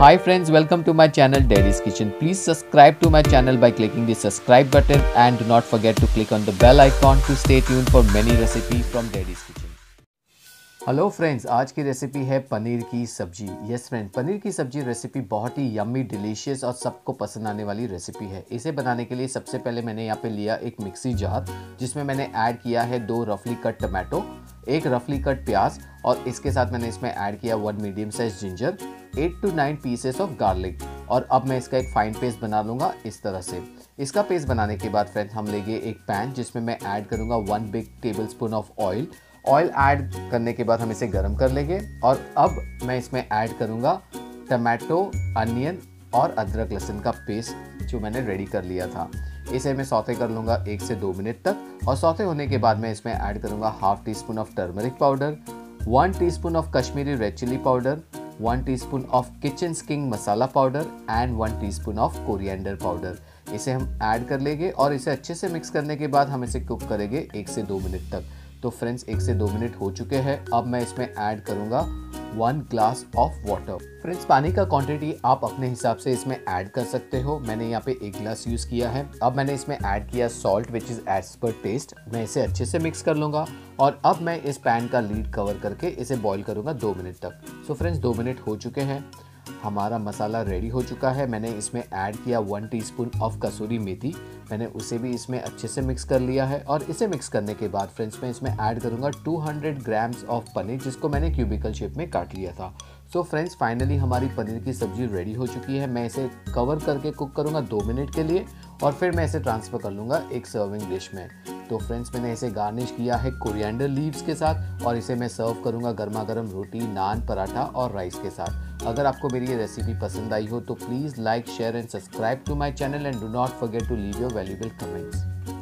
Hi friends, welcome to my channel Daddy's Kitchen. Please subscribe to my channel by clicking the subscribe button and do not forget to click on the bell icon to stay tuned for many recipes from Daddy's Kitchen. Hello friends आज की recipe है पनीर की सब्ज़ी yes friend paneer की सब्ज़ी recipe बहुत ही yummy delicious और सबको पसंद आने वाली रेसिपी है इसे बनाने के लिए सबसे पहले मैंने यहाँ पे लिया एक मिक्सी जार जिसमें मैंने ऐड किया है दो रफली कट टमाटो एक रफली कट प्याज और इसके साथ मैंने इसमें ऐड किया one medium size ginger eight to nine pieces of garlic और अब मैं इसका एक फाइन पेस्ट बना लूँगा इस तरह से। इसका पेस्ट बनाने के बाद फ्रेंड्स हम लेंगे एक पैन जिसमें मैं ऐड करूँगा one big tablespoon of oil oil add करने के बाद हम इसे गर्म कर लेंगे। और अब मैं इसमें ऐड करूँगा टमाटो अनियन और अदरक लहसुन का पेस्ट जो मैंने रेडी कर लिया था। इसे मैं सौते कर लूँगा एक से दो मिनट तक। और सौते होने के बाद मैं इसमें ऐड करूँगा half teaspoon of turmeric powder one teaspoon of Kashmiri red chilli powder one teaspoon of kitchen king masala powder and one teaspoon of coriander powder इसे हम ऐड कर लेंगे और इसे अच्छे से मिक्स करने के बाद हम इसे कुक करेंगे एक से दो मिनट तक। तो फ्रेंड्स एक से दो मिनट हो चुके हैं। अब मैं इसमें ऐड करूँगा one glass of water friends पानी का क्वांटिटी आप अपने हिसाब से इसमें ऐड कर सकते हो। मैंने यहाँ पे एक ग्लास यूज़ किया है। अब मैंने इसमें ऐड किया salt which is as per taste मैं इसे अच्छे से मिक्स कर लूँगा। और अब मैं इस पैन का लीड कवर करके इसे बॉईल करूँगा दो मिनट तक। सो फ्रेंड्स दो मिनट हो चुके हैं। हमारा मसाला रेडी हो चुका है। मैंने इसमें ऐड किया one teaspoon of kasuri methi. मैंने उसे भी इसमें अच्छे से मिक्स कर लिया है और इसे मिक्स करने के बाद फ्रेंड्स मैं इसमें ऐड करूँगा 200 ग्राम्स ऑफ़ पनीर, जिसको मैंने क्यूबिकल शेप में काट लिया था। सो फ्रेंड्स फाइनली हमारी पनीर की सब्ज़ी रेडी हो चुकी है। मैं इसे कवर करके कुक करूँगा दो मिनट के लिए और फिर मैं इसे ट्रांसफ़र कर लूँगा एक सर्विंग डिश में। तो फ्रेंड्स मैंने इसे गार्निश किया है कोरिएंडर लीव्स के साथ और इसे मैं सर्व करूँगा गर्मा गर्म रोटी नान पराठा और राइस के साथ। अगर आपको मेरी ये रेसिपी पसंद आई हो तो please like share and subscribe to my channel and do not forget to leave your valuable comments